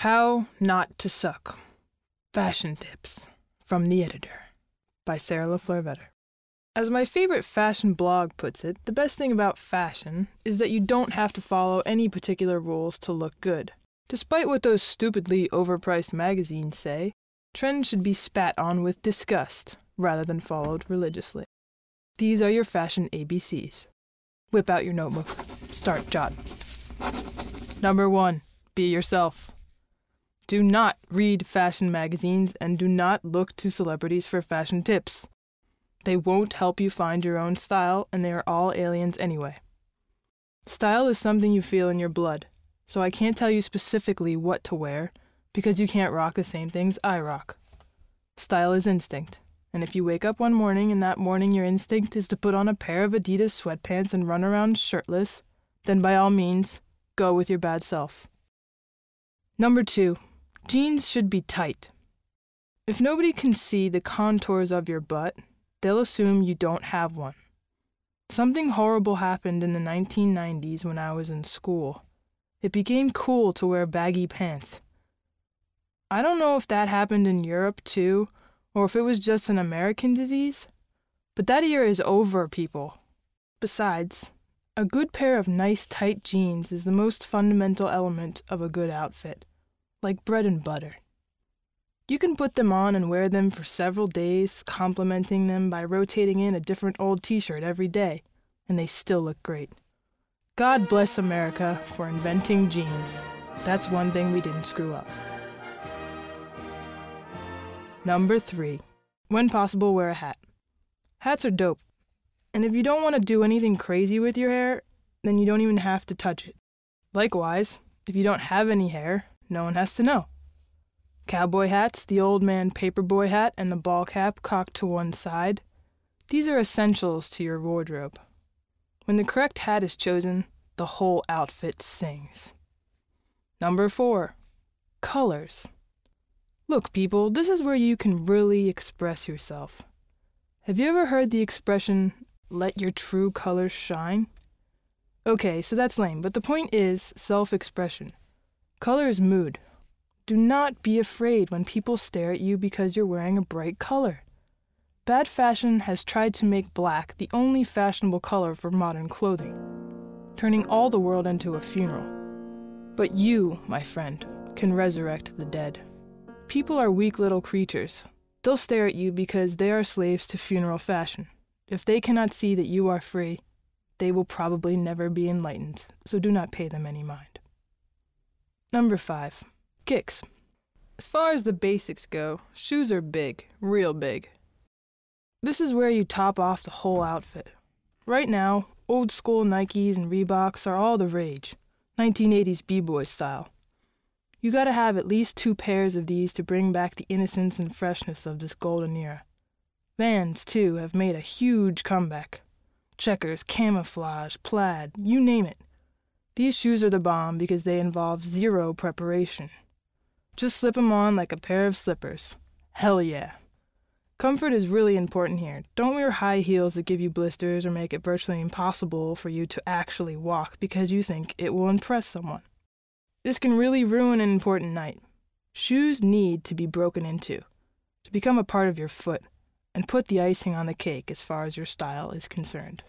How Not to Suck Fashion Tips from the Editor by Sarah LaFleur Vetter. As my favorite fashion blog puts it, the best thing about fashion is that you don't have to follow any particular rules to look good. Despite what those stupidly overpriced magazines say, trends should be spat on with disgust rather than followed religiously. These are your fashion ABCs. Whip out your notebook. Start jotting. Number one, be yourself. Do not read fashion magazines and do not look to celebrities for fashion tips. They won't help you find your own style, and they are all aliens anyway. Style is something you feel in your blood, so I can't tell you specifically what to wear because you can't rock the same things I rock. Style is instinct, and if you wake up one morning and that morning your instinct is to put on a pair of Adidas sweatpants and run around shirtless, then by all means, go with your bad self. Number two, Jeans should be tight. If nobody can see the contours of your butt, they'll assume you don't have one. Something horrible happened in the 1990s when I was in school. It became cool to wear baggy pants. I don't know if that happened in Europe too, or if it was just an American disease, but that era is over, people. Besides, a good pair of nice tight jeans is the most fundamental element of a good outfit like bread and butter. You can put them on and wear them for several days, complementing them by rotating in a different old t shirt every day, and they still look great. God bless America for inventing jeans. That's one thing we didn't screw up. Number three, when possible, wear a hat. Hats are dope. And if you don't want to do anything crazy with your hair, then you don't even have to touch it. Likewise, if you don't have any hair, no one has to know. Cowboy hats, the old man paperboy hat, and the ball cap cocked to one side. These are essentials to your wardrobe. When the correct hat is chosen, the whole outfit sings. Number four, colors. Look, people, this is where you can really express yourself. Have you ever heard the expression, let your true colors shine? Okay, so that's lame, but the point is self expression. Color is mood. Do not be afraid when people stare at you because you're wearing a bright color. Bad fashion has tried to make black the only fashionable color for modern clothing, turning all the world into a funeral. But you, my friend, can resurrect the dead. People are weak little creatures. They'll stare at you because they are slaves to funeral fashion. If they cannot see that you are free, they will probably never be enlightened, so do not pay them any mind. Number 5. Kicks. As far as the basics go, shoes are big, real big. This is where you top off the whole outfit. Right now, old school Nikes and Reeboks are all the rage, 1980s b-boy style. You gotta have at least two pairs of these to bring back the innocence and freshness of this golden era. Vans, too, have made a huge comeback. Checkers, camouflage, plaid, you name it. These shoes are the bomb because they involve zero preparation. Just slip them on like a pair of slippers. Hell yeah. Comfort is really important here. Don't wear high heels that give you blisters or make it virtually impossible for you to actually walk because you think it will impress someone. This can really ruin an important night. Shoes need to be broken into, to become a part of your foot, and put the icing on the cake as far as your style is concerned.